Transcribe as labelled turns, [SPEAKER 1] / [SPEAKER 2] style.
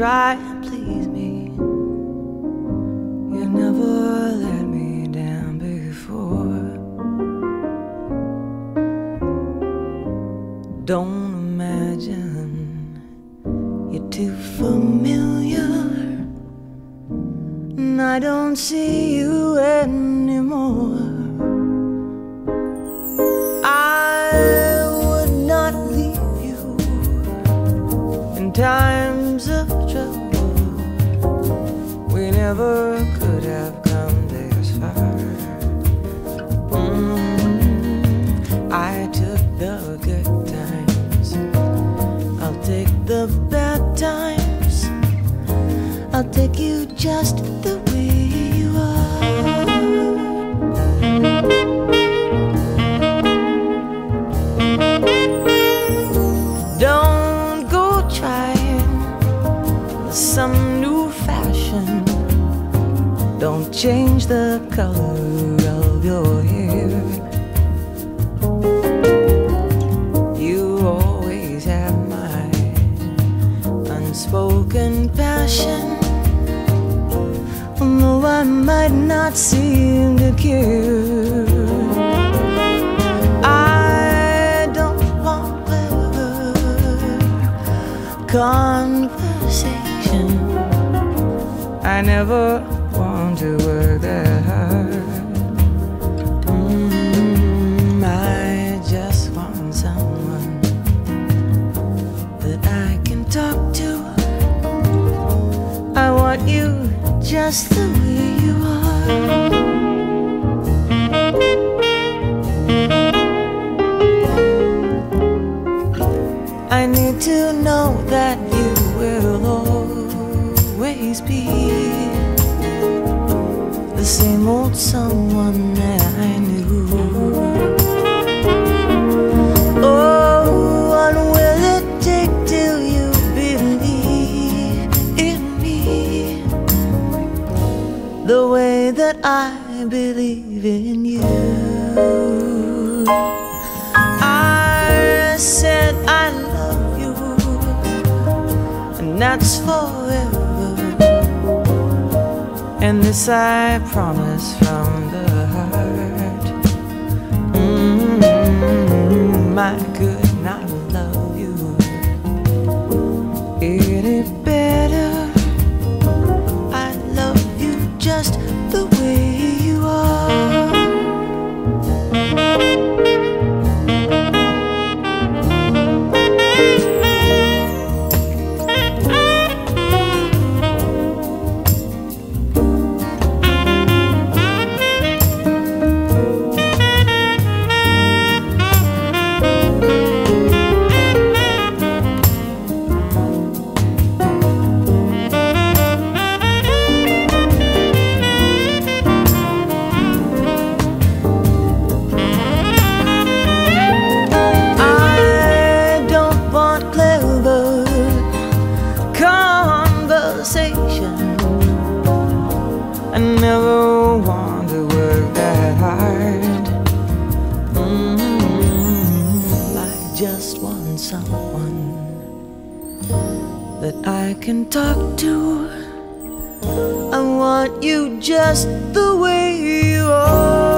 [SPEAKER 1] try and please me. You never let me down before. Don't imagine you're too familiar. And I don't see you anymore. I would not leave you in times never could have come this far. Mm, I took the good times. I'll take the bad times. I'll take you just the way you are. Don't go trying some new fashion. Don't change the color of your hair. You always have my unspoken passion. Although I might not seem to care. I don't want clever conversation. I never to work that hard. Mm, I just want someone that I can talk to. I want you just the same someone that I knew. Oh, what will it take till you believe in me the way that I believe in you? I said I love you, and that's forever. And this I promise from the heart. Mm, I could not love you any better. I love you just someone that I can talk to. I want you just the way you are.